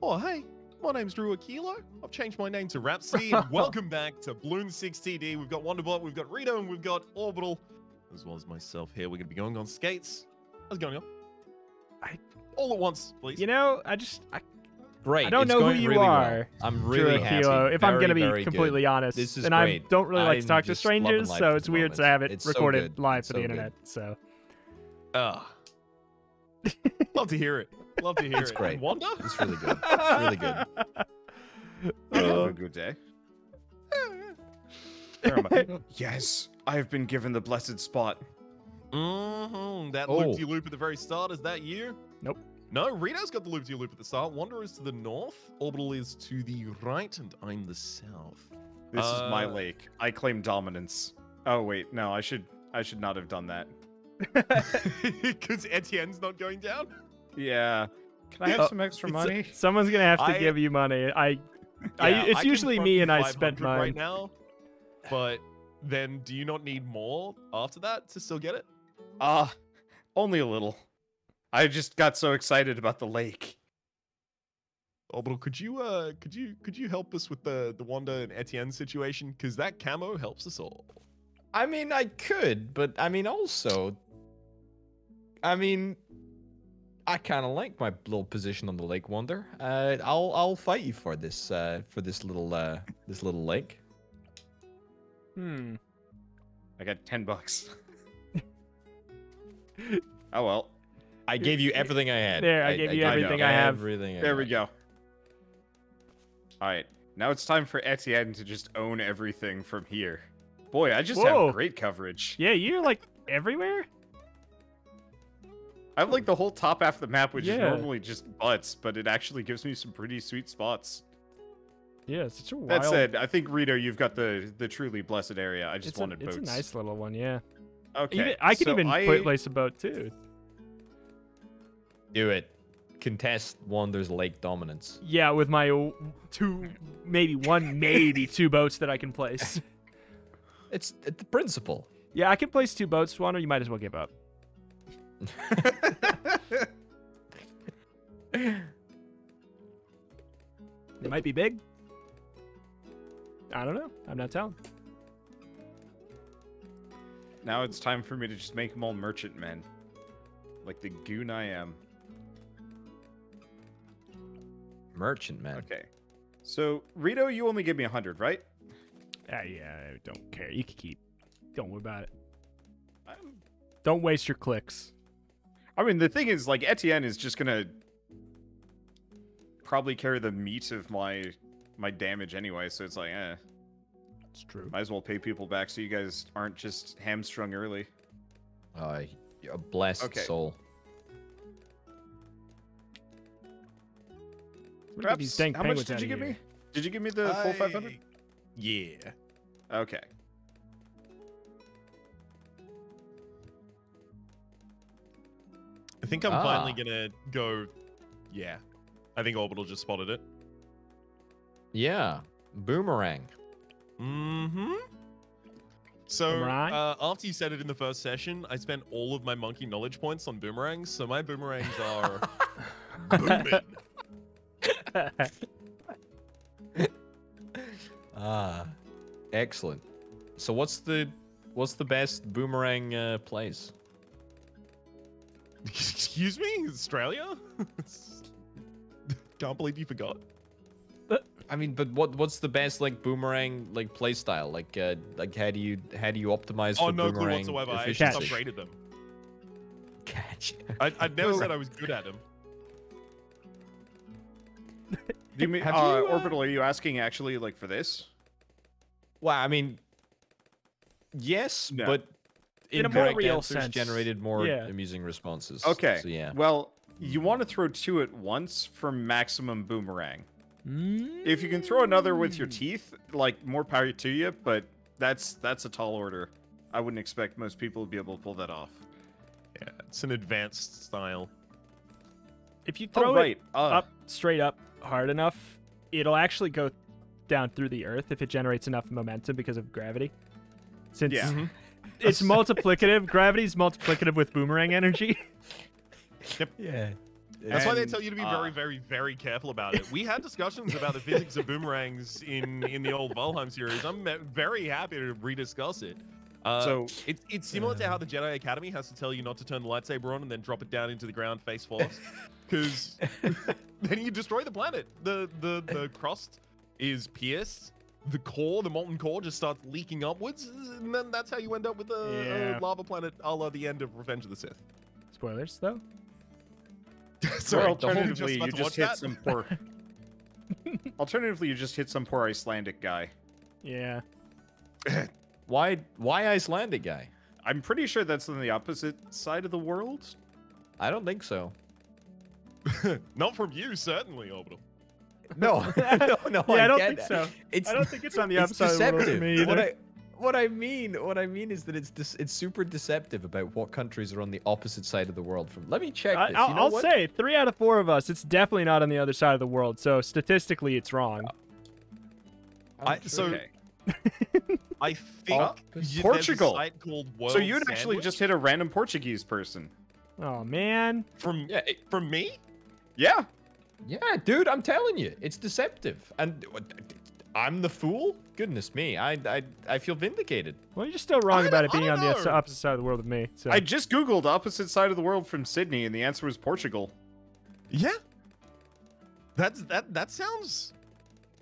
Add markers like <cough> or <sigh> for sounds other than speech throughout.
Oh, hey, my name's Drew Aquilo. I've changed my name to Rhapsody, <laughs> welcome back to Bloon 6 TD. We've got Wanderbot, we've got Rito, and we've got Orbital, as well as myself here. We're going to be going on skates. How's it going on? I- All at once, please. You know, I just I, Great. I don't it's know who you really well. are, I'm really happy. Aquilo, if I'm Very, gonna be very completely good. honest. This is and I great. don't really like to I'm talk to strangers, so it's the weird to have it It's recorded good. live It's for so the good. internet. So Ah. <laughs> Love to hear it. Love to hear it. It's it. great. And Wander? It's really good. It's really good. <laughs> Have Uh, a good day. I? <laughs> yes, I have been given the blessed spot. Mm-hmm. That Oh. loop-de-loop at the very start is that you? Nope. No, Rito's got the loop-de-loop at the start. Wander is to the north. Orbital is to the right, and I'm the south. This is my Uh, lake. I claim dominance. Oh wait, no, I should I should not have done that. <laughs> Because Etienne's not going down. Yeah. Can I have Oh, some extra it's a- money? Someone's gonna have to I- give you money. I, I <laughs> it's can usually me and I spent 500 mine. right now. But then, do you not need more after that to still get it? Ah, only a little. I just got so excited about the lake. Orbital, could you uh, could you could you help us with the the Wander and Etienne situation? Because that camo helps us all. I mean, I could, but I mean, also, I mean, I kind of like my little position on the lake. Wander, uh, I'll I'll fight you for this uh, for this little uh, this little lake. Hmm. I got ten bucks. <laughs> oh well. I gave you everything I had. There, I gave you everything I have. Everything. I There we had. go. All right, now it's time for Etienne to just own everything from here. Boy, I just Whoa. have great coverage. Yeah, you're like everywhere. I have like the whole top half of the map, which is normally just butts, but it actually gives me some pretty sweet spots. Yeah, it's such a wild. That said, I think Rito, you've got the the truly blessed area. I just it's, a, wanted it's boats. a nice little one. Yeah. Okay, Even, I can so even I, put, place a boat too. Do it. Contest Wander's lake dominance. Yeah, with my two, maybe one, <laughs> maybe two boats that I can place. <laughs> It's it's the principle. Yeah, I can place two boats, Wander. You might as well give up. <laughs> They might be big. I don't know. I'm not telling. now it's time for me to just make them all merchantmen, like the goon I am. Merchant man. Okay, so Rito, you only give me a hundred, right? Ah, yeah, I don't care. You can keep. Don't worry about it. I'm- Don't waste your clicks. I mean, the thing is, like Etienne is just gonna probably carry the meat of my my damage anyway, so it's like, eh, It's true. might as well pay people back so you guys aren't just hamstrung early. Uh, you're a blessed Okay. soul. Look at these Perhaps, how much did you of give here. me? Did you give me the full five hundred? Yeah. Okay. I think I'm finally Ah. gonna go. Yeah. I think Orbital just spotted it. Yeah. Boomerang. Mm-hmm. So Boomerang? uh, after you said it in the first session, I spent all of my monkey knowledge points on boomerangs. So my boomerangs are <laughs> booming. <laughs> Ah, excellent. So what's the what's the best boomerang uh, place? <laughs> Excuse me, Australia? <laughs> Can't believe you forgot. I mean, but what what's the best like boomerang like play style? Like uh, like how do you how do you optime Oh, for no clue boomerang whatsoever. I just efficiency? Catch. upgraded them. Catch. I, I <laughs> never said I was good at them. Do you mean Have uh, you, uh, orbital? Are you asking actually like for this? Well, I mean, yes, No. but In a more real answers sense, generated more yeah. amusing responses. Okay. So yeah. Well, you want to throw two at once for maximum boomerang. If you can throw another with your teeth, like more power to you, but that's that's a tall order. I wouldn't expect most people to be able to pull that off. Yeah, it's an advanced style. If you Oh, throw right. it uh, up straight up hard enough, it'll actually go down through the earth if it generates enough momentum because of gravity. Since Yeah. It's multiplicative, gravity's multiplicative with boomerang energy. <laughs> Yeah. That's why they tell you to be uh, very, very, very careful about it. We had discussions about the physics of boomerangs in in the old Valheim series. I'm very happy to rediscuss it. Uh, So- it's it's similar to how the Jedi Academy has to tell you not to turn the lightsaber on and then drop it down into the ground face first, <laughs> because <laughs> then you destroy the planet. The the the crust is pierced. The core, the molten core, just starts leaking upwards, and then that's how you end up with a, uh, Yeah. a lava planet, a la the end of Revenge of the Sith. Spoilers though. <laughs> Sorry, or alternatively, about you just hit that? some poor. <laughs> alternatively, you just hit some poor Icelandic guy. Yeah. <laughs> Why? Why Icelandic guy? I'm pretty sure that's on the opposite side of the world. I don't think so. Not from you, certainly, Orbital. <laughs> No, <laughs> no, no. Yeah, I don't get think that. so. It's I don't think it's on the it's upside of the world deceptive. for me What either. I, what I mean, what I mean is that it's dis- it's super deceptive about what countries are on the opposite side of the world from. Let me check I, this. I'll, you know I'll what? say three out of four of us. It's definitely not on the other side of the world. So statistically, it's wrong. I'm I- sure. so- Okay. <laughs> I think Oh, y- a Portugal. site called World so you'd actually Sandwich just hit a random Portuguese person. Oh man. from yeah, it- from me. Yeah. Yeah, dude, I'm telling you, it's deceptive. And uh, I'm the fool. Goodness me, I I I feel vindicated. Well, you're still wrong I about it being on don't the opposite side of the world of me. So I just googled opposite side of the world from Sydney, and the answer was Portugal. Yeah, that's that. That sounds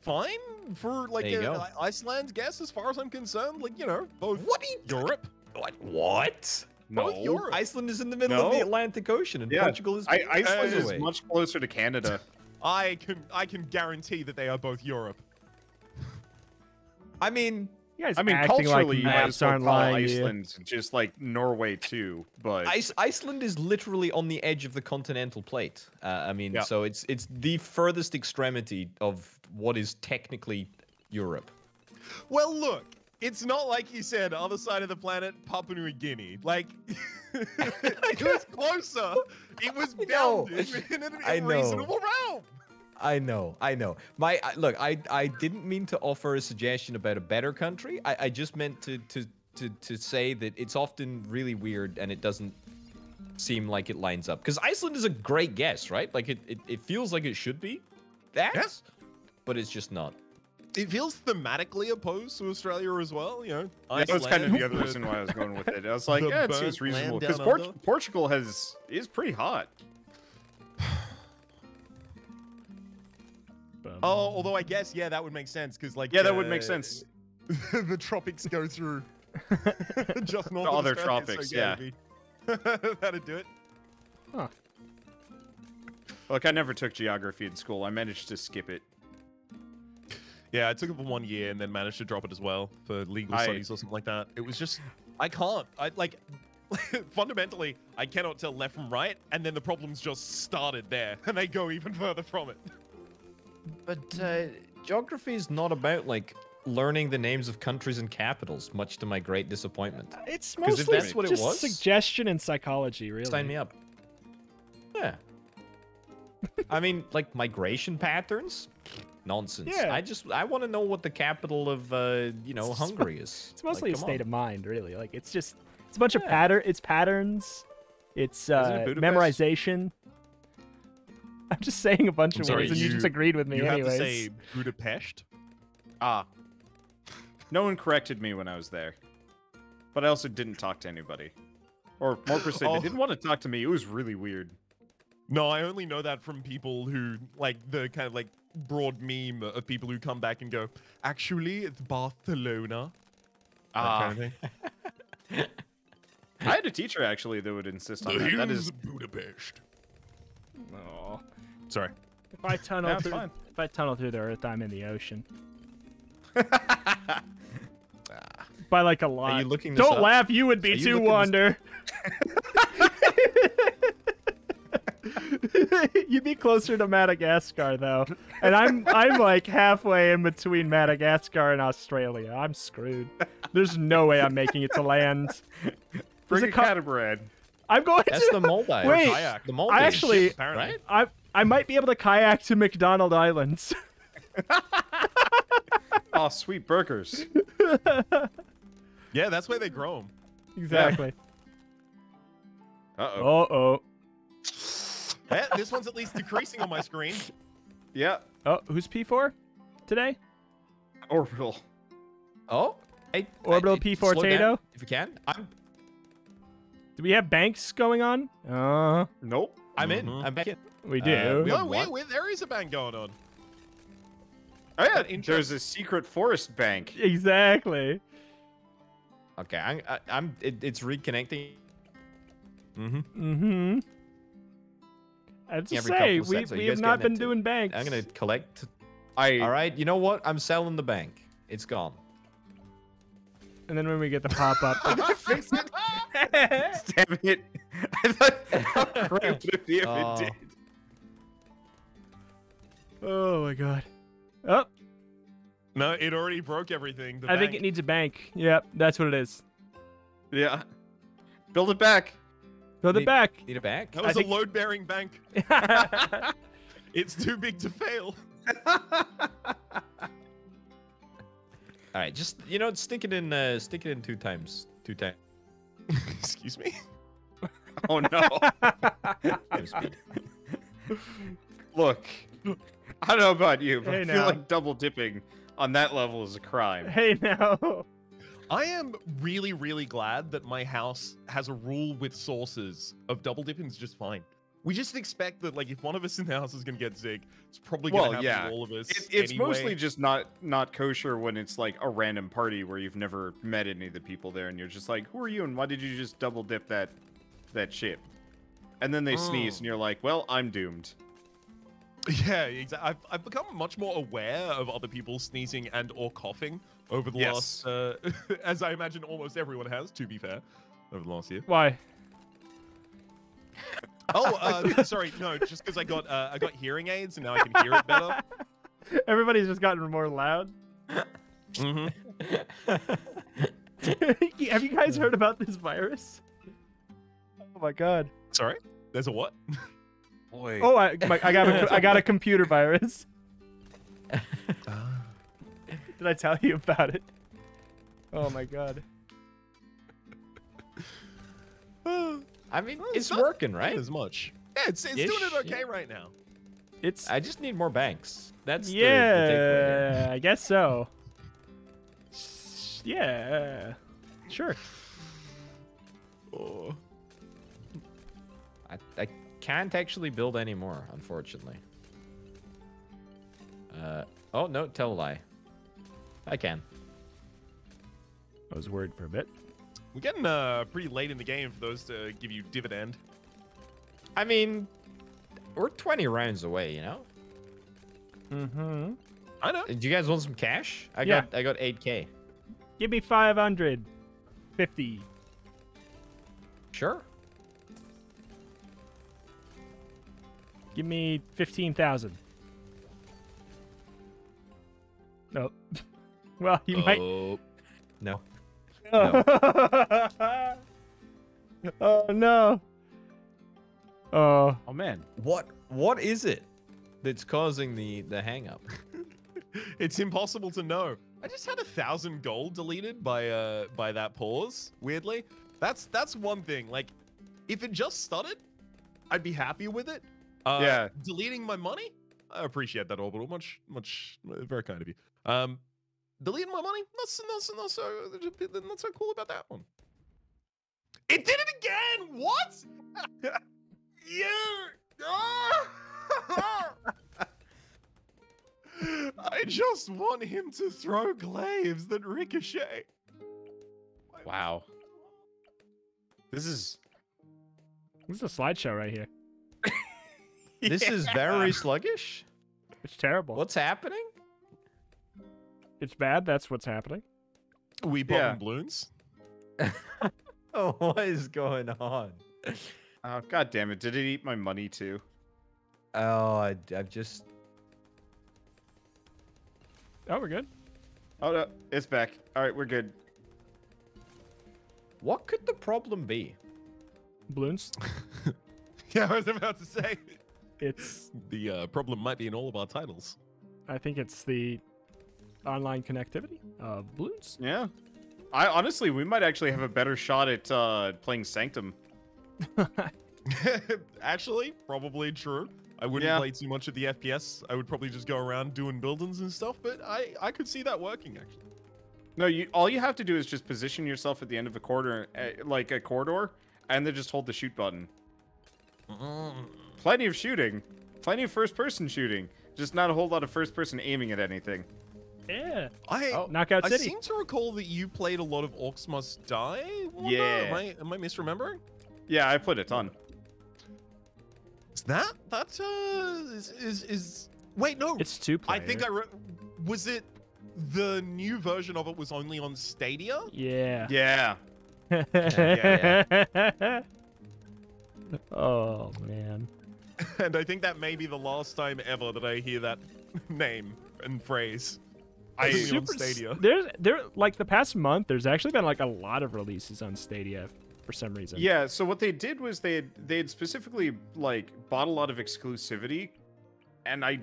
fine for like a, Iceland's guess, as far as I'm concerned. Like you know, both What are Europe. What? What? Both Europe. Iceland is in the middle of the Atlantic Ocean, and Yeah, Portugal is I, miles Iceland is away. much closer to Canada. <laughs> I can I can guarantee that they are both Europe. I mean, you guys I mean, culturally, like you might maps as well aren't call lying to you. Just like Norway too. But Ice, Iceland is literally on the edge of the continental plate. Uh, I mean, Yeah. so it's it's the furthest extremity of what is technically Europe. Well, look, it's not like you said other side of the planet, Papua New Guinea. Like <laughs> it was closer. It was bounded <laughs> in know. reasonable realm. I know, I know. My I, look, I I didn't mean to offer a suggestion about a better country. I, I just meant to, to to to say that it's often really weird and it doesn't seem like it lines up. Because Iceland is a great guess, right? Like it, it, it feels like it should be that, but it's just not. It feels thematically opposed to Australia as well. You know, Yeah, that was kind of the other reason why I was going with it. I was <laughs> like, yeah, it seems reasonable because Port- Portugal has is pretty hot. <sighs> Oh, although I guess yeah, that would make sense because like Yeah, that would uh, make sense. <laughs> the tropics go through <laughs> just north The of other Australia, tropics, so yeah. it'd That'd do it. Look, I never took geography in school. I managed to skip it. Yeah, I took it for one year and then managed to drop it as well for legal I- studies or something like that. It was just I can't. I like <laughs> fundamentally I cannot tell left from right, and then the problems just started there, <laughs> and they go even further from it. But uh, geography is not about like learning the names of countries and capitals, much to my great disappointment. It's 'Cause if mostly that's what it just was- suggestion and psychology, really. Sign me up. Yeah. <laughs> I mean, like migration patterns? Nonsense. Yeah. I just I want to know what the capital of uh, you know, It's Hungary is. <laughs> It's mostly like, a state on. of mind, really. Like it's just it's a bunch of Yeah. pattern. It's patterns. It's uh, Budapest? memorization. <laughs> I'm just saying a bunch I'm of sorry, words, and you, you- just agreed with me, you anyways. have to say Budapest. Ah. No one corrected me when I was there. But I also didn't talk to anybody. Or more precisely, <laughs> Oh. they didn't want to talk to me. It was really weird. No, I only know that from people who like the kind of like broad meme of people who come back and go, actually, it's Barcelona. That Ah, kind of. <laughs> I had a teacher actually that would insist on that. That is Budapest. Oh, Sorry. If I tunnel That's through, fine. if I tunnel through the earth, I'm in the ocean. <laughs> By like a lot. you looking this Don't up? laugh. You would be too, looking this- Wander. <laughs> <laughs> You'd be closer to Madagascar though, and I'm I'm like halfway in between Madagascar and Australia. I'm screwed. There's no way I'm making it to land. bring a a co- catamaran. I'm going That's to. the Maldives. <laughs> Wait, Kayak. the Maldives. actually- Apparently. right? I I might be able to kayak to McDonald Islands. <laughs> Oh, sweet burgers. Yeah, that's where they grow them. exactly. Uh Uh oh. oh. This one's at least decreasing on my screen. Yeah. Oh, who's P4 today? Orbital. Oh, hey, Orbital hey, P4 slow Tato? if you can. I'm Do we have banks going on? Uh, huh. Nope. I'm Mhm. in. I'm back in. we Uh, do. we No, we, one. we, there is a bank going on. Oh yeah. There's a secret forest bank. exactly. Okay, I'm. I, I'm. It, it's reconnecting. Mm-hmm. Mm-hmm. I'd just say we, seconds, we have not been into- doing banks. I'm gonna collect. I. All right. You know what? I'm selling the bank. It's gone. And then when we get the pop up, <laughs> Fix it. <laughs> Damn it. <laughs> I thought how great would it be if Oh. it did. oh my god. Oh, No, it already broke everything. The I think it needs a bank. Yep, that's what it is. Yeah. Build it back. Build it Need- back. Need a bank? That was think- a load-bearing bank. <laughs> <laughs> It's too big to fail. <laughs> All right. Just you know, stick it in. Uh, stick it in two times. Two times. Excuse me. Oh no. Look. I don't know about you, but Hey, I feel now. like double dipping on that level is a crime. hey now. I am really, really glad that my house has a rule with sources of double dipping is just fine. We just expect that, like, if one of us in the house is gonna get sick, it's probably gonna Well, happen yeah. to all of us. It, it's anyway. mostly just not not kosher when it's like a random party where you've never met any of the people there, and you're just like, "Who are you? And why did you just double dip that that ship?" And then they oh. sneeze, Oh. and you're like, "Well, I'm doomed." <laughs> Yeah, exactly. I've, I've become much more aware of other people sneezing and or coughing over the Yes. last, uh, <laughs> as I imagine almost everyone has. To be fair, over the last year. Why? Oh, uh, <laughs> sorry, no, just because I got uh, I got hearing aids and now I can hear it better. <laughs> Everybody's just gotten more loud. hmm have you guys heard about this virus? Oh my god. Sorry, there's a what? Boy. Oh, I, my, I got a, I got a computer virus. <laughs> Did I tell you about it? Oh my god. <laughs> I mean, Well, it's not- working, Not right? as much. Yeah, it's, it's doing it okay yeah. right now. It's I just need more banks. That's the- the, yeah. I guess so. <laughs> Yeah, sure. Oh. I, I can't actually build any more, unfortunately. Uh oh no, tell a lie. I can. I was worried for a bit. We're getting uh, pretty late in the game for those to give you dividend. I mean, we're 20 rounds away, you know. Mm-hmm. I know. Do you guys want some cash? I Yeah. got I got 8k. Give me 550. Sure. Give me 15,000. Nope. <laughs> <laughs> well, you might. Oh. No. <laughs> oh no. Oh, Oh man. What what is it that's causing the the hang up? <laughs> It's impossible to know. I just had a thousand gold deleted by uh by that pause. Weirdly, that's that's one thing. Like, if it just stuttered, I'd be happy with it. Uh, Yeah. Deleting my money, I appreciate that orbital. Much much very kind of you. Um, deleting my money, not so not so not so not so cool about that one. It did it again. What? <laughs> you. Ah! <laughs> I just want him to throw glaives that ricochet. Wow. This is. this is a slideshow right here. <laughs> This is very sluggish. It's terrible. What's happening? It's bad. That's what's happening. We Yeah. popping balloons. <laughs> Oh, what is going on? Oh god damn it! Did it eat my money too? Oh, I, I've just Oh, we're good. Oh no, it's back. All right, we're good. What could the problem be? Balloons. <laughs> Yeah, I was about to say. It's. The uh, problem might be in all of our titles. I think it's the online connectivity of balloons. Yeah. I honestly, we might actually have a better shot at uh, playing Sanctum. <laughs> <laughs> Actually, probably true. I wouldn't Yeah. play too much of the FPS. I would probably just go around doing buildings and stuff, but I, I could see that working actually. No, you all you have to do is just position yourself at the end of a corridor, uh, like a corridor, and then just hold the shoot button. Plenty of shooting, plenty of first-person shooting, just not a whole lot of first-person aiming at anything. Yeah. I Oh, Knockout I City. seem to recall that you played a lot of Orcs Must Die. Wander? Yeah. Am I, am I misremembering? Yeah, I played a ton. Is that that uh is is, is wait no It's two I think I re- was it the new version of it was only on Stadia. Yeah. Yeah, <laughs> oh man. <laughs> and I think that may be the last time ever that I hear that <laughs> name and phrase. I- Super Stadia. <laughs> There's there like the past month. There's actually been like a lot of releases on Stadia for some reason. yeah. So what they did was they had they had specifically like bought a lot of exclusivity, and I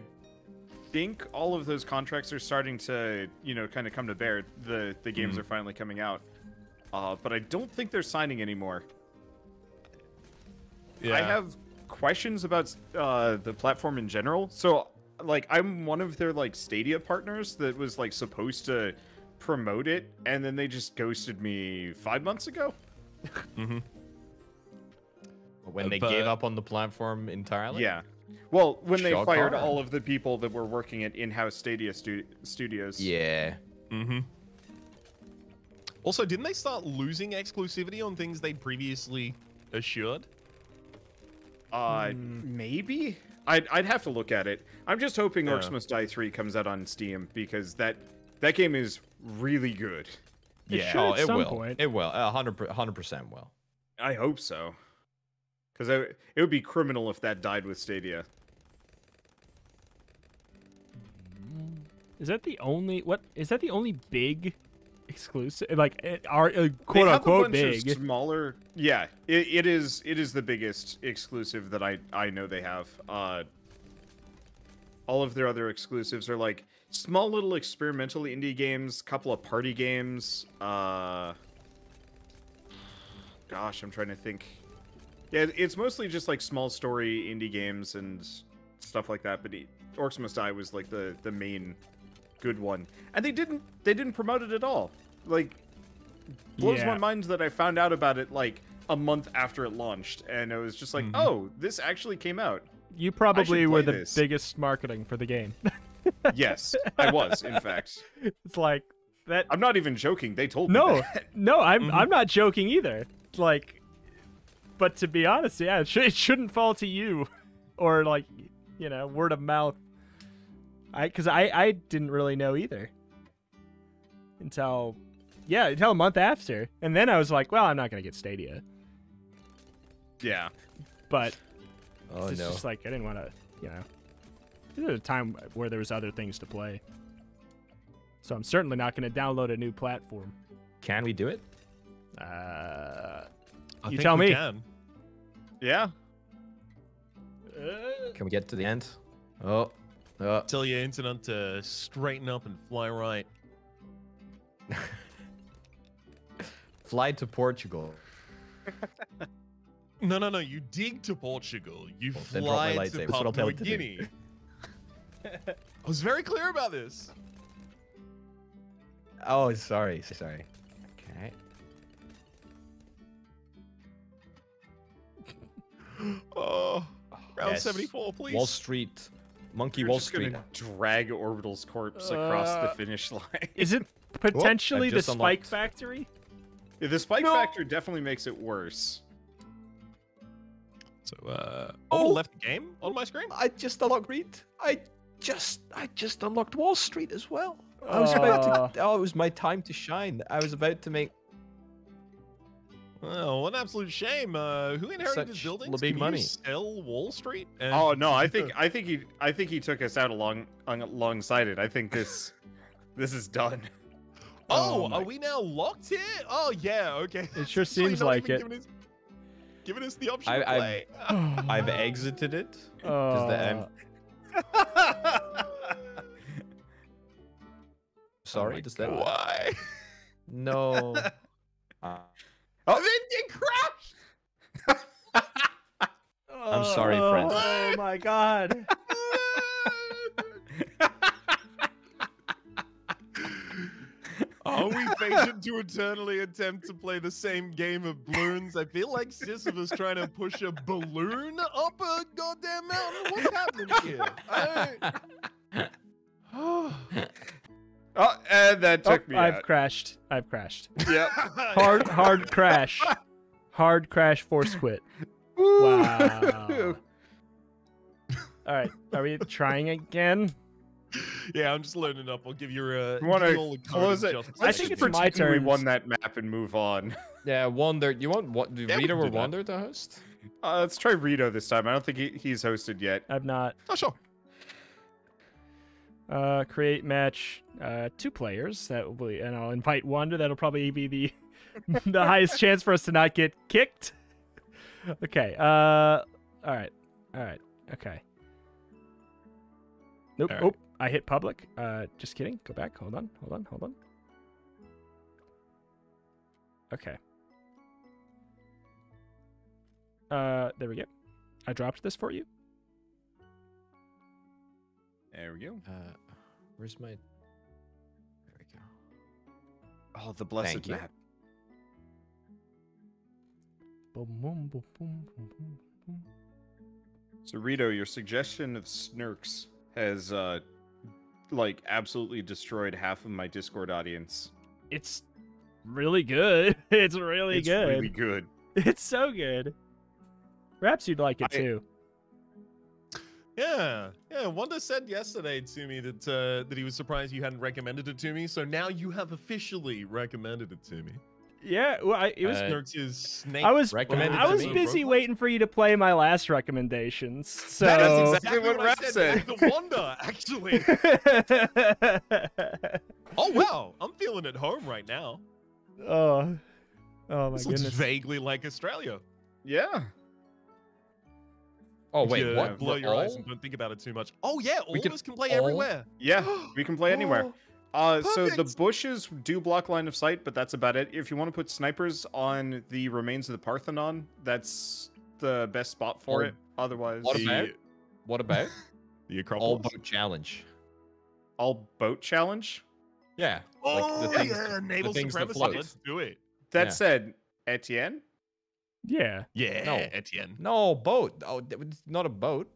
think all of those contracts are starting to you know kind of come to bear. The the games Mhm. are finally coming out, uh, but I don't think they're signing anymore. Yeah. I have questions about uh, the platform in general. So, like, I'm one of their like Stadia partners that was like supposed to promote it, and then they just ghosted me five months ago. hmm When they but- gave up on the platform entirely. Yeah. Well, when they fired horror. all of the people that were working at in-house Stadia stu- studios. Yeah. hmm Also, didn't they start losing exclusivity on things they'd previously assured? Uh, Hmm. maybe. I'd, I'd have to look at it. I'm just hoping Yeah. Orcs Must Die 3 comes out on Steam because that that game is really good. It yeah. should oh, at it some will. point. It will. A hundred per- hundred percent will. I hope so. Because it would be criminal if that died with Stadia. Is that the only what? Is that the only big exclusive? Like eh, are uh, They quote unquote big? smaller. Yeah, it, it is. It is the biggest exclusive that I I know they have. Uh, all of their other exclusives are like small little experimental indie games, couple of party games. Uh, gosh, I'm trying to think. Yeah, it's mostly just like small story indie games and stuff like that. But it, Orcs Must Die was like the the main good one, and they didn't they didn't promote it at all. Like blows Yeah. my mind that I found out about it like a month after it launched, and it was just like, Mhm. oh, this actually came out. You probably were the this. biggest marketing for the game. <laughs> Yes, I was. In fact, <laughs> it's like that. I'm not even joking. They told me. No, <laughs> no, I'm Mhm. I'm not joking either. Like, but to be honest, yeah, it, sh- it shouldn't fall to you, or like, you know, word of mouth. I because I I didn't really know either until yeah until a month after, and then I was like, well, I'm not gonna get Stadia, Yeah. but Oh it's no. just like I didn't want to, you know. There was a time where there was other things to play, so I'm certainly not going to download a new platform. Can we do it? Uh, I You think tell we me. Can. Yeah. Can we get to the end? Oh. Oh. Tell your internet to straighten up and fly right. <laughs> Fly to Portugal. <laughs> No, no, no. You dig to Portugal. You Well, then drop my fly to lightsaber. That's I'll tell Papua it to. Guinea. I was very clear about this. Oh, sorry. Sorry. Okay. <laughs> Oh, round Yes. 74, please. Wall Street. Monkey You're Wall just Street. gonna drag Orbital's corpse across the Uh, finish line. is it potentially the just Spike unlocked. Factory? Yeah, the spike No. factor definitely makes it worse. So, uh, Oh. oh, left the game on my screen. I just unlocked Reed. I just I just unlocked Wall Street as well. I was about to Oh, it was my time to shine. I was about to make Oh, what an absolute shame. Uh, who inherited his Such buildings? big Can money. You sell Wall Street? and- Oh no, I think <laughs> I think he I think he took us out along on, alongside it. I think this this is done. <laughs> Oh, Oh are we now locked here? Oh yeah, okay. It <laughs> sure seems not like it. Giving us, giving us the option I- to I'm- play. <laughs> I've exited it. <laughs> The end. Sorry, Oh my does that Why? No. Uh, Oh, then you crashed. I'm sorry, friend. Oh my god. Are we fated <laughs> to eternally attempt to play the same game of balloons? I feel like Sisyphus trying to push a balloon up a goddamn mountain. What's happening here? I... <sighs> Oh, and that Oh, took me I've out. crashed. I've crashed. Yep. <laughs> Hard hard crash. Hard crash force quit. Wow. <laughs> All right, are we trying again? <laughs> yeah, I'm just loading up. I'll give you a. You wanna give you all the code close it? I think just it's my turn. we won that map and move on. <laughs> Yeah, Wander. You want what? we Rito can or do that. Wander to host? Uh, let's try Rito this time. I don't think he, he's hosted yet. I've not. Oh, sure. Uh, create match. Uh, two players. That will be, and I'll invite Wander. That'll probably be the <laughs> the highest chance for us to not get kicked. Okay. Uh, all right. All right. Okay. Nope. All right. Oh, I hit public. Uh, just kidding. Go back. Hold on. Hold on. Hold on. Okay. Uh, there we go. I dropped this for you. There we go. Uh, where's my? There we go. Oh, the blessed Thank map. Boom, boom, boom, boom, boom, boom, boom. So Rito, your suggestion of Snurks has uh like absolutely destroyed half of my Discord audience. It's really good. <laughs> It's really it's good. really good. <laughs> It's so good. Perhaps you'd like it I- too. Yeah, yeah. Wander said yesterday to me that uh, that he was surprised you hadn't recommended it to me. So now you have officially recommended it to me. Yeah, well, I, it was. Uh, Snurks' snake. I was. recommended I was me. busy waiting for you to play my last recommendations. So. That is exactly what I Rap said. said. The Wander, actually. <laughs> oh wow, I'm feeling at home right now. oh. Oh my this looks vaguely like Australia. Yeah. Oh wait, Yeah, what? Blow We're your eyes and don't think about it too much. Oh yeah, all We of can us can play all- everywhere. Yeah. We can play anywhere. <gasps> Uh, so the bushes do block line of sight, but that's about it. If you want to put snipers on the remains of the Parthenon, that's the best spot for All- it. Otherwise, What The- about? <laughs> What about The all boat challenge? all boat challenge. Yeah. Oh like the things, yeah, naval the supremacy. Let's do it. That Yeah. said, Etienne, Yeah. Yeah, No. Etienne. No boat. Oh, it's not a boat.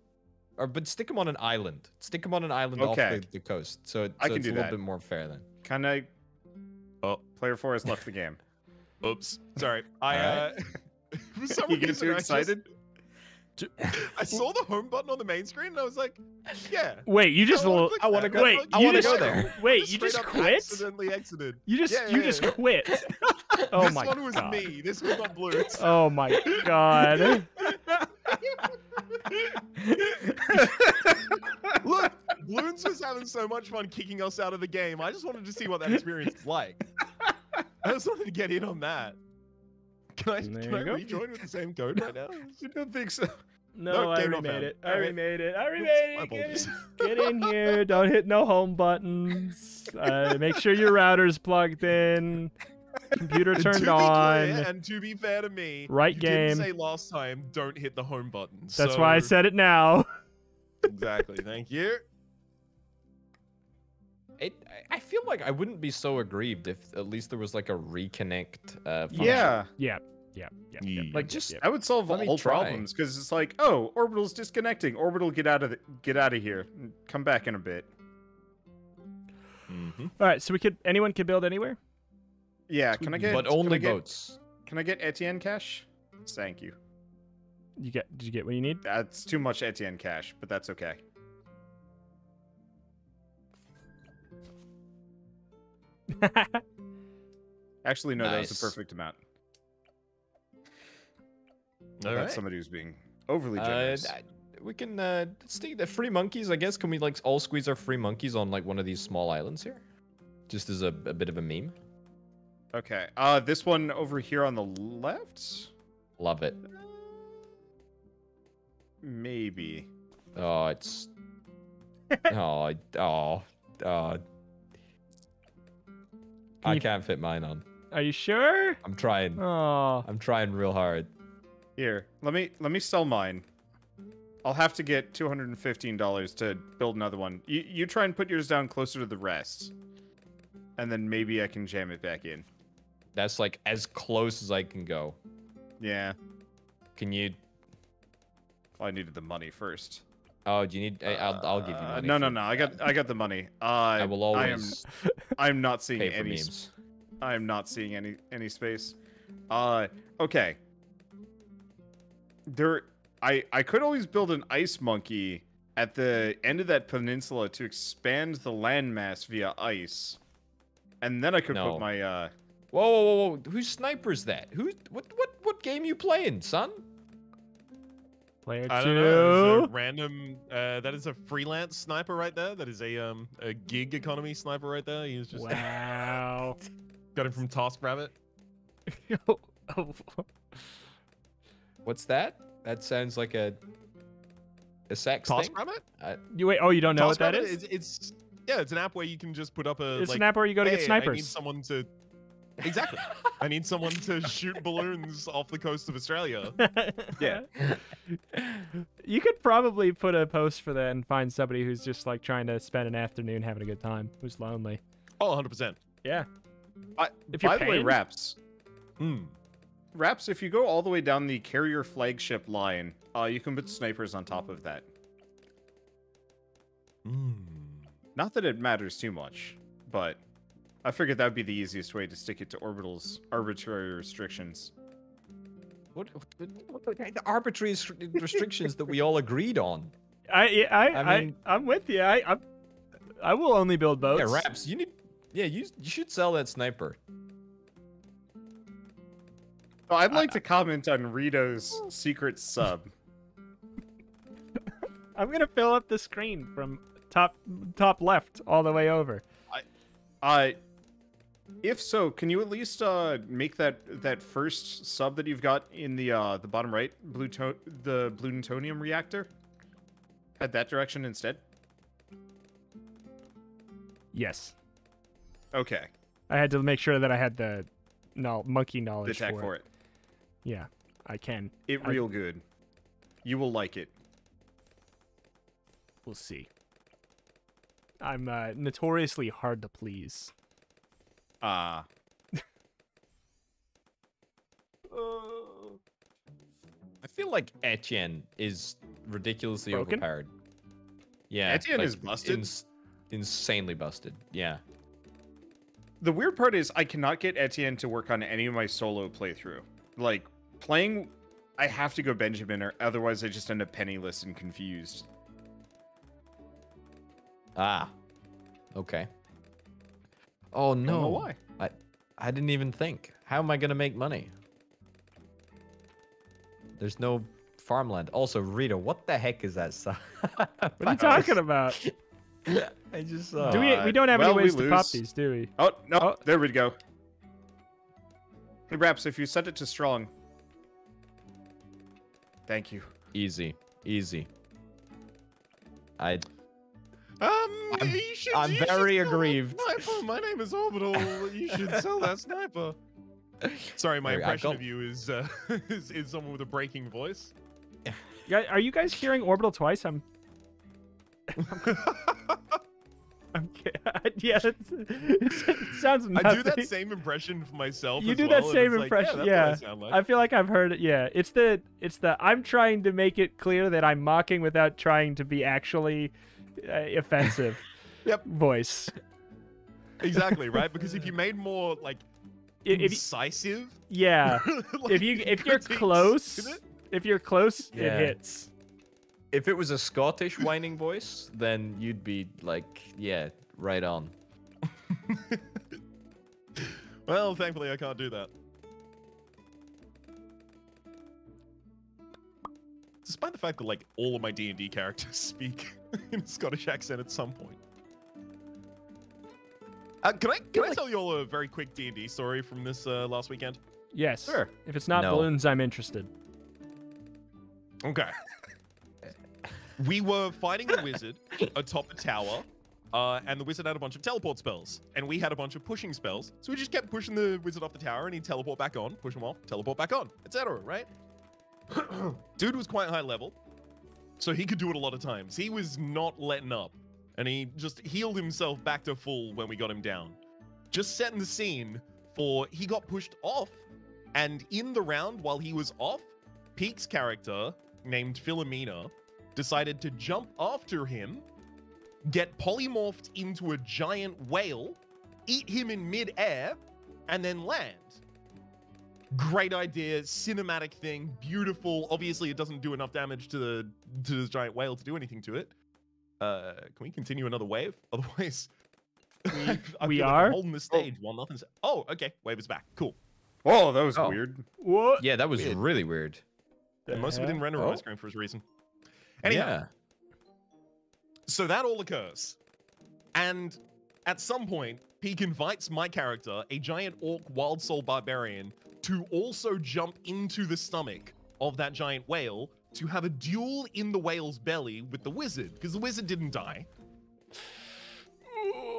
Or but stick them on an island. Stick them on an island off the, the coast. So, it- I so can it's do a little that. bit more fair then. kind of. Oh. player four has left the game. <laughs> Oops. Sorry. I uh Alright. <laughs> for <laughs> some You get reason, too I just- excited? I saw the home button on the main screen and I was like, yeah. Wait, you just. I wanna l- click I wanna go- Wait, I you wanna just go there. Wait, you just quit? Accidentally exited. You just Yeah, you yeah, just yeah. quit. Oh this my one was god. me. This was not Bloons. Oh my god. <laughs> Look, Bloons was having so much fun kicking us out of the game. I just wanted to see what that experience was like. I just wanted to get in on that. Can I, can I go. rejoin with the same code right now? <laughs> I don't think so. No, No, I remade it. I remade it. I remade it. Get in, get in <laughs> here. Don't hit no home buttons. Uh, make sure your router's plugged in. Computer <laughs> turned be on. Clear, and to be fair to me, Right you game. didn't say last time, don't hit the home button. That's why I said it now. <laughs> Exactly. Thank you. It, I- I feel like I wouldn't be so aggrieved if at least there was like a reconnect. Uh, function. Yeah, Yeah. Yeah. Yeah. yeah, Like, just- yeah. that would solve Let all try. problems because it's like, oh, orbital's disconnecting. Orbital, get out of the, get out of here. Come back in a bit. Mm-hmm. All right. So we could. Anyone could build anywhere. Yeah, can I get? but can I only get- boats. Can I get Etienne cash? Thank you. You get? Did you get what you need? That's too much Etienne cash, but that's okay. <laughs> Actually, no, that was Nice. the perfect amount. All That's right. somebody who's being overly Uh, generous. I- we can uh, stick the free monkeys. I guess can we like all squeeze our free monkeys on like one of these small islands here, just as a, a bit of a meme. Okay, uh, this one over here on the left, Love it. maybe. Oh, it's. <laughs> oh, I- oh, oh. I you- can't fit mine on. Are you sure? I'm trying. Oh. I'm trying real hard. Here, let me let me sell mine. I'll have to get two hundred and fifteen dollars to build another one. You you try and put yours down closer to the rest, and then maybe I can jam it back in. That's like as close as I can go. Yeah, Can you? well, I needed the money first. Oh, do you need? I, I'll, I'll give you Uh, money. no, no, no. I got I got the money. Uh, I will I am <laughs> always I'm not seeing any. memes. I'm not seeing any any space. Uh, okay. There, I I could always build an ice monkey at the end of that peninsula to expand the landmass via ice, and then I could No. put my uh. Whoa, whoa, whoa, whoa! Whose sniper is that? Who's what? What? What game you playing, son? Player I don't know. A two. random. Uh, that is a freelance sniper right there. That is a um a gig economy sniper right there. He's just Wow. <laughs> got him from TaskRabbit. Oh, <laughs> oh. What's that? That sounds like a a sex thing. TaskRabbit? you wait. Oh, you don't know what that TaskRabbit is? It's, it's yeah, it's an app where you can just put up a. It's like, an app where you go to hey, get I need snipers. someone to. Exactly. <laughs> I need someone to shoot balloons off the coast of Australia. Yeah. <laughs> you could probably put a post for that and find somebody who's just like trying to spend an afternoon having a good time, who's lonely. Oh, 100 percent. Yeah. I- if you're By the way, paying- Raps. Hmm. Raps, if you go all the way down the carrier flagship line, uh, you can put snipers on top of that. Hmm. Not that it matters too much, but I figured that would be the easiest way to stick it to Orbital's arbitrary restrictions. What, what, what the kind of arbitrary restrictions that we all agreed on? I I I I, mean- I am with you. I I'm, I will only build boats. Yeah, Raps, you need. Yeah, you you should sell that sniper. Oh, I'd like to comment on Rito's secret sub. <laughs> I'm gonna fill up the screen from top top left all the way over. Uh, if so, can you at least uh make that that first sub that you've got in the uh the bottom right, blue the Bloontonium reactor, head that direction instead? Yes, Okay, I had to make sure that I had the no monkey the knowledge tech for, for it. it. Yeah, I can. It I- real good. You will like it. We'll see. I'm uh, notoriously hard to please. Ah, I feel like Etienne is ridiculously Broken? overpowered. Yeah, Etienne like, is busted? ins- insanely busted. Yeah. the weird part is I cannot get Etienne to work on any of my solo playthrough. Like playing, I have to go Benjamin, or otherwise I just end up penniless and confused. Ah. Okay. Oh no. know why. I I didn't even think. How am I gonna make money? There's no farmland. Also, Rito, what the heck is that sound? What are you <laughs> talking about? <laughs> I just saw. do we? We don't have well, any we ways to pop these, do we? Oh no, Oh. there we go. Hey Raps, if you set it to strong. Thank you. Easy, easy. I Um, I'm- you should, I'm you very sell that aggrieved. Sniper. My name is Orbital. You should <laughs> sell that sniper. Sorry, my Sorry, impression of you is, uh, <laughs> is is someone with a breaking voice. <laughs> Yeah, are you guys hearing orbital twice? I'm. I'm. ki- yeah, it sounds. I do that same impression for myself. You as do that well, and same it's like, impression, Yeah, yeah. what I sound like. I feel like I've heard it. Yeah, it's the it's the I'm trying to make it clear that I'm mocking without trying to be actually Uh, offensive. <laughs> Yep. Voice. exactly right because if you <laughs> made more like If, incisive, yeah, <laughs> like, if you if you're close, if you're close, Yeah. it hits. if it was a Scottish whining voice, then you'd be like, yeah, right on. well, thankfully I can't do that. Despite the fact that like all of my D and D characters <laughs> speak <laughs> in a Scottish accent at some point. Uh, can I can I tell you all a very quick D and D story from this uh, last weekend? Yes. Sure. If it's not No. balloons, I'm interested. Okay. we were fighting a wizard atop a tower, uh, and the wizard had a bunch of teleport spells, and we had a bunch of pushing spells. So we just kept pushing the wizard off the tower, and he'd teleport back on, push him off, teleport back on, etc. Right? <coughs> Dude was quite high level. so he could do it a lot of times. He was not letting up, and he just healed himself back to full when we got him down. Just setting the scene for he got pushed off, and in the round while he was off, Pete's character named Philomena decided to jump after him, get polymorphed into a giant whale, eat him in midair, and then land. Great idea, cinematic thing, beautiful. Obviously, it doesn't do enough damage to the to the giant whale to do anything to it. Uh, can we continue another wave? <laughs> Otherwise, I, I we feel like are? I'm holding the stage while nothing's. Oh, okay, wave is back. Cool. Oh, that was Oh. weird. What? Yeah, that was Weird. really weird. And most of it didn't render Oh. on my screen for a reason. Anyhow, Yeah. So that all occurs. And at some point, Peak invites my character, a giant orc wild soul barbarian, to also jump into the stomach of that giant whale to have a duel in the whale's belly with the wizard, because the wizard didn't die.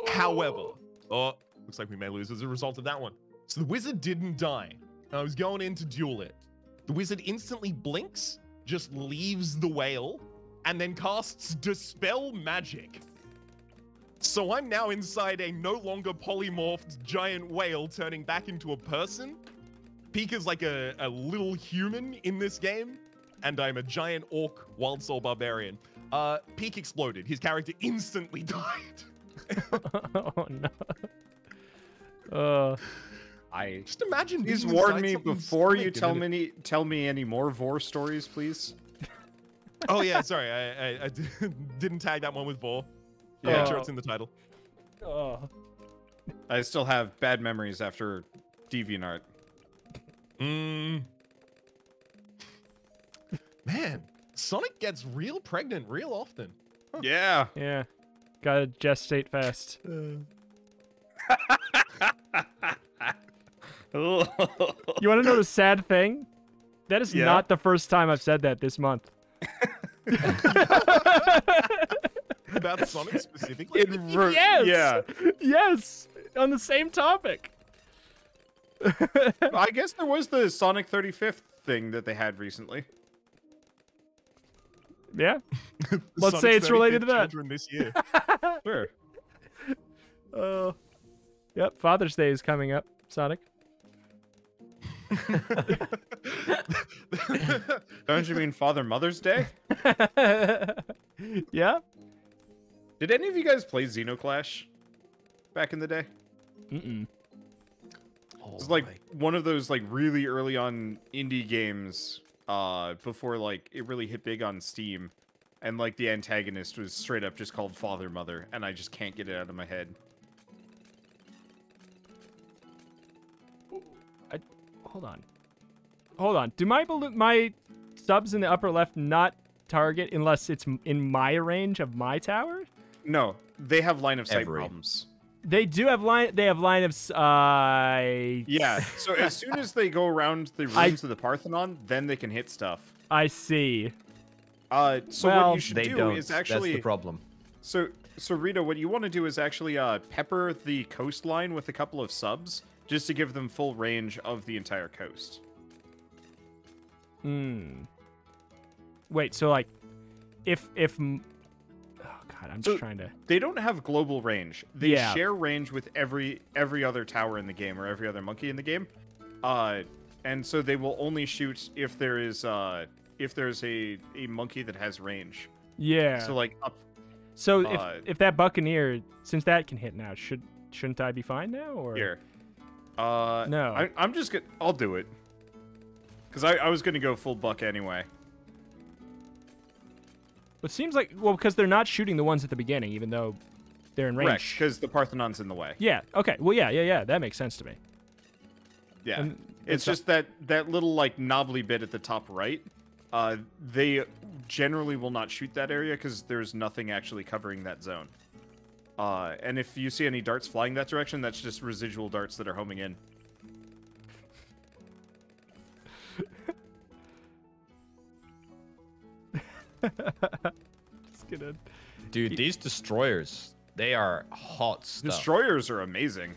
However, oh, looks like we may lose as a result of that one. So the wizard didn't die. I was going in to duel it. The wizard instantly blinks, just leaves the whale, and then casts Dispel Magic. So I'm now inside a no longer polymorphed giant whale turning back into a person. Pika's like a, a little human in this game, and I'm a giant orc wild soul barbarian. Uh, Peak exploded. His character instantly <laughs> died. <laughs> oh no. Uh, I Just imagine. Please being warn me before you tell then it- me tell me any more vor stories, please. <laughs> Oh yeah, sorry, I, I, I didn't tag that one with Vor. Yeah. Yeah, sure, it's in the title. oh. I still have bad memories after DeviantArt. Mm. Man, Sonic gets real pregnant real often. Yeah. Yeah. Gotta gestate fast. <laughs> <laughs> You want to know the sad thing? That is Yeah. not the first time I've said that this month. <laughs> About Sonic specifically. In yes. Yeah. Yes. On the same topic. I guess there was the Sonic 35th thing that they had recently. yeah. <laughs> Let's say it's related to that. this year. <laughs> Sure. Uh, yep. Father's Day is coming up. Sonic. <laughs> Don't you mean Father Mother's Day? yeah. Did any of you guys play Zeno Clash back in the day? Mm-mm. It's like one of those like really early on indie games uh before like it really hit big on Steam and like the antagonist was straight up just called Father Mother and I just can't get it out of my head. I, Hold on. Hold on. Do my my subs in the upper left not target unless it's in my range of my tower? No, they have line of sight Every. problems. They do have line. They have line of. s- Uh, Yeah, so as soon as they go around the I- rooms of the Parthenon, then they can hit stuff. I see. Uh, so Well, what you should they do don't. is That's actually the problem. So, so Rito, what you want to do is actually uh, pepper the coastline with a couple of subs, just to give them full range of the entire coast. Hmm. Wait. So like, if if. God, I'm just trying to. They don't have global range. They Yeah. share range with every every other tower in the game or every other monkey in the game. Uh, and so they will only shoot if there is uh if there's a a monkey that has range. Yeah. So like up. So if uh, if that buccaneer, since that can hit now, should shouldn't I be fine now? Or Here. Uh, No. I, I'm just gonna. I'll do it. Cause I, I was gonna go full buck anyway. It seems like well because they're not shooting the ones at the beginning, even though they're in range. because the Parthenon's in the way. Yeah. Okay. Well, yeah, yeah, yeah. That makes sense to me. Yeah. And It's just that that little like knobbly bit at the top right. Uh, they generally will not shoot that area because there's nothing actually covering that zone. Uh, and if you see any darts flying that direction, that's just residual darts that are homing in. <laughs> just gonna. Dude, these destroyers, they are hot stuff. Destroyers are amazing.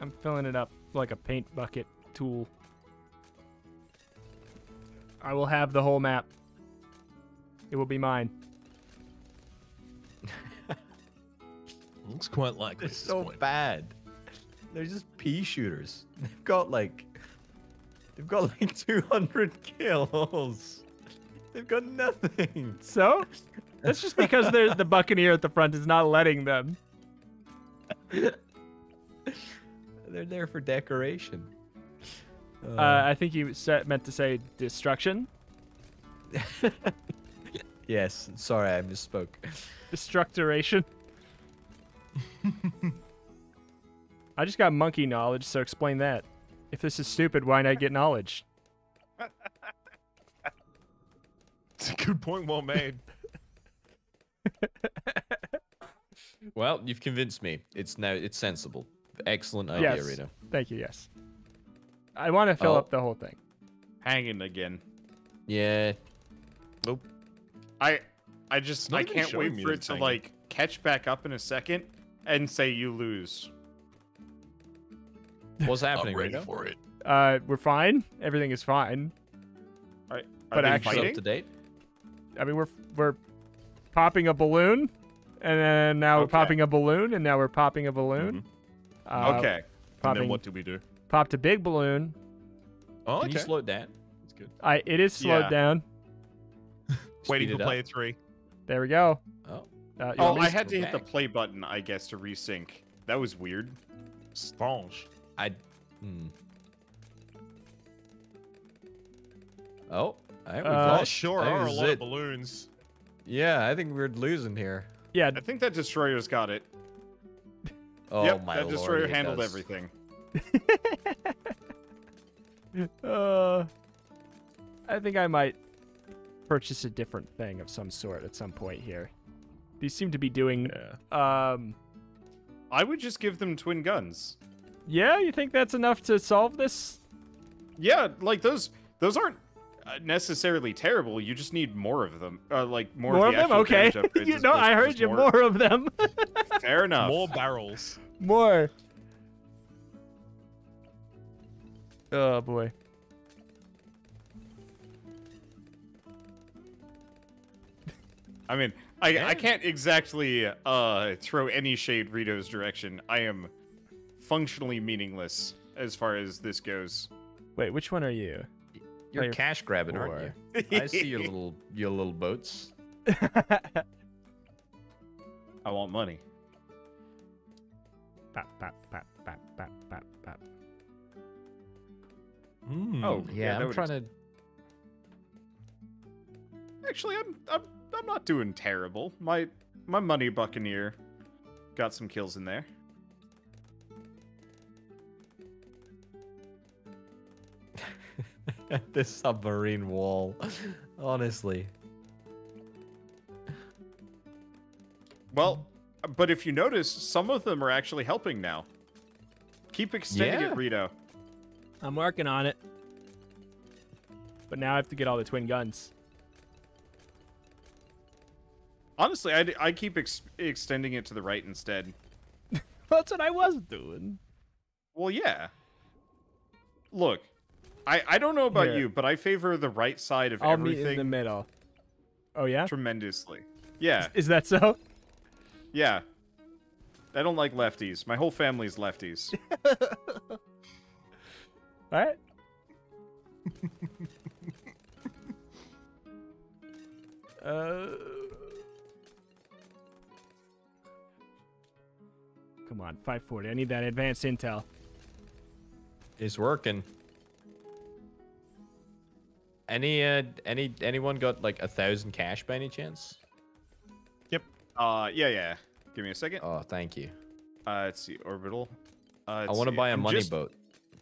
I'm filling it up like a paint bucket tool. I will have the whole map. It will be mine. Looks quite likely. They're this so point. bad. They're just pea shooters. <laughs> They've got like, they've got like 200 kills. They've got nothing. So that's just because there's the Buccaneer at the front is not letting them. They're there for decoration. Uh, I think you said, meant to say destruction. <laughs> yes, sorry, I misspoke. Destructoration. <laughs> I just got monkey knowledge, so explain that. If this is stupid, why not get knowledge? It's a good point, well made. <laughs> Well, you've convinced me. It's now it's sensible. Excellent idea, Yes. Rito. Thank you, yes. I want to fill Oh. up the whole thing. Hanging again. Yeah. Nope. I I just not I can't wait for it to hanging. like catch back up in a second and say you lose. <laughs> What's happening, I'm ready Rito? for it. Uh, we're fine. Everything is fine. Are But they actually- Up to date? I mean, we're we're popping a balloon, and then now we're popping a balloon, and now we're popping a balloon. Uh, okay. And Popping, then what do we do? popped a big balloon. Oh, Can okay. you slow it down? That's good. I it is slowed Yeah. down. <laughs> Waiting Speed for it up. three. There we go. Oh. Uh, Oh, I had to hit the play button, I guess, to resync. That was weird. Staunch. I. Hmm. Oh, I think we've Uh, Oh, lost. sure I are a lot it. of balloons. Yeah, I think we're losing here. yeah, I think that destroyer's got it. <laughs> Oh yep, my that lord. destroyer it handled does. everything. <laughs> uh, I think I might purchase a different thing of some sort at some point here. These seem to be doing. Yeah. Um, I would just give them twin guns. Yeah, you think that's enough to solve this? Yeah, like those those aren't uh, necessarily terrible. You just need more of them. Uh, like more, More of, of the them? Okay. <laughs> you know, I heard you more of them. <laughs> <laughs> Fair enough. More barrels. more. Oh boy. I mean, I, I can't exactly uh, throw any shade Rito's direction. I am functionally meaningless as far as this goes. Wait, which one are you? You're Player cash grabbing, aren't you? <laughs> I see your little your little boats. <laughs> I want money. Bap, bap, bap, bap, bap, bap, bap. Mm. Oh, Yeah, that I'm would trying to. Actually, I'm I'm I'm not doing terrible. My my money buccaneer got some kills in there. This submarine wall. Honestly. Well, but if you notice, some of them are actually helping now. Keep extending Yeah. it, Rito. I'm working on it. But now I have to get all the twin guns. Honestly, I, I keep ex- extending it to the right instead. <laughs> That's what I was doing. Well, yeah. Look, I I don't know about Here. you, but I favor the right side of I'll meet everything in the middle. Oh yeah? tremendously. Yeah, Is that so? yeah. I don't like lefties. My whole family's lefties. <laughs> Alright. <laughs> uh Come on, 540. I need that advanced intel. It's working. Any uh any anyone got like a thousand cash by any chance? Yep. Uh, yeah, yeah. Give me a second. Oh, thank you. Uh, let's see, orbital. Uh, I want to buy a I'm money just- boat.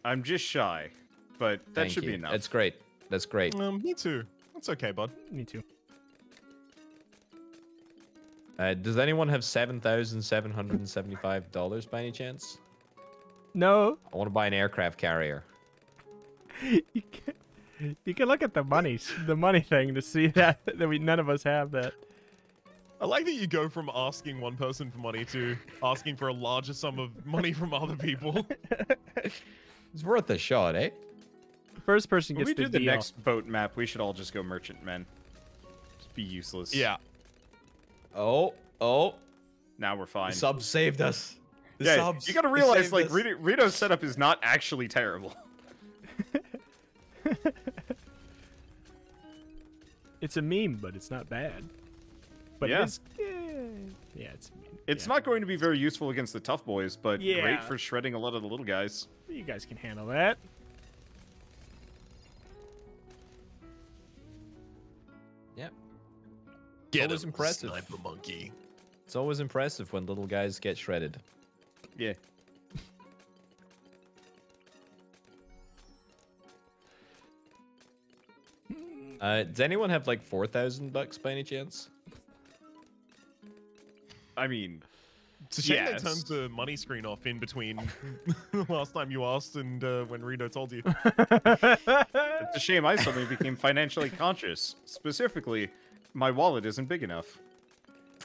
I'm just shy, but that Thank should you. be enough. That's great. That's great. Um, me too. That's okay, bud. Me too. Uh, does anyone have seven thousand seven hundred and seventy-five dollars by any chance? No. I want to buy an aircraft carrier. <laughs> you, can, you can look at the money the money thing to see that that we none of us have that. I like that you go from asking one person for money to asking for a larger sum of money from other people. <laughs> It's worth a shot, eh? first person When we the do the deal. next boat map, we should all just go merchantmen. Just be useless. Yeah. Oh, oh, Now we're fine. the subs saved us. The yeah, subs. you gotta realize, like. Rito, Rito's setup is not actually terrible. <laughs> It's a meme, but it's not bad. But Yeah. it's yeah, yeah, it's a meme. It's yeah. not going to be very useful against the tough boys, but Yeah. great for shredding a lot of the little guys. You guys can handle that. Yep. Get always him, impressive. Sniper monkey. It's always impressive when little guys get shredded. Yeah. Uh, does anyone have like four thousand bucks by any chance? I mean, It's a shame Yes. they turned the money screen off in between the <laughs> last time you asked and uh, when Rito told you. it's a shame I suddenly became financially conscious. Specifically, my wallet isn't big enough.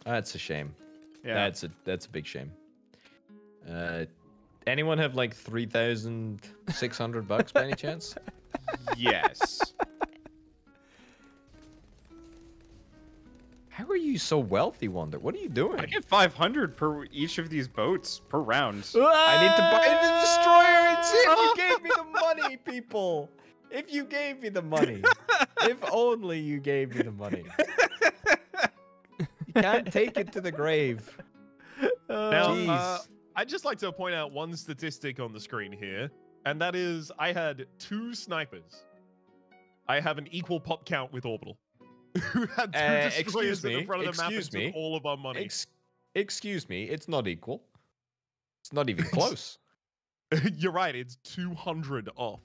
That's a shame. Yeah. That's a that's a big shame. Uh, anyone have like three thousand six hundred bucks by any chance? <laughs> yes. You so wealthy, Wander? What are you doing? I get 500 per each of these boats per round. <laughs> I need to buy the destroyer. It's if you gave me the <laughs> money, people. If you gave me the money. if only you gave me the money. <laughs> You can't take it to the grave. Now, Jeez. uh, I'd just like to point out one statistic on the screen here, and that is I had two snipers. I have an equal pop count with Orbital, who had two Uh, destroyers excuse in the me, front of the map and excuse took me. all of our money. Ex- excuse me, it's not equal. It's not even <laughs> close. <laughs> You're right, it's 200 off.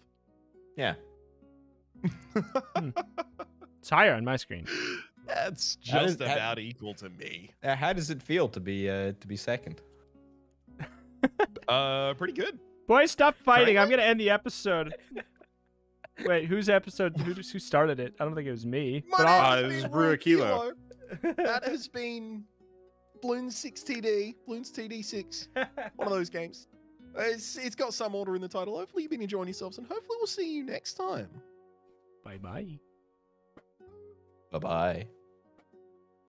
Yeah. <laughs> It's higher on my screen. That's just does- how- about equal to me. Uh, how does it feel to be uh, to be second? Uh, pretty good. Boys, stop fighting. I'm gonna end the episode. Wait, whose episode? Who, who started it? I don't think it was me. My But I'll, Uh, name's this is been Brewer Kilo. <laughs> that has been Bloons 6 TD, Bloons TD6. One of those games. It's, it's got some order in the title. Hopefully, you've been enjoying yourselves, and hopefully, we'll see you next time. bye bye. Bye bye.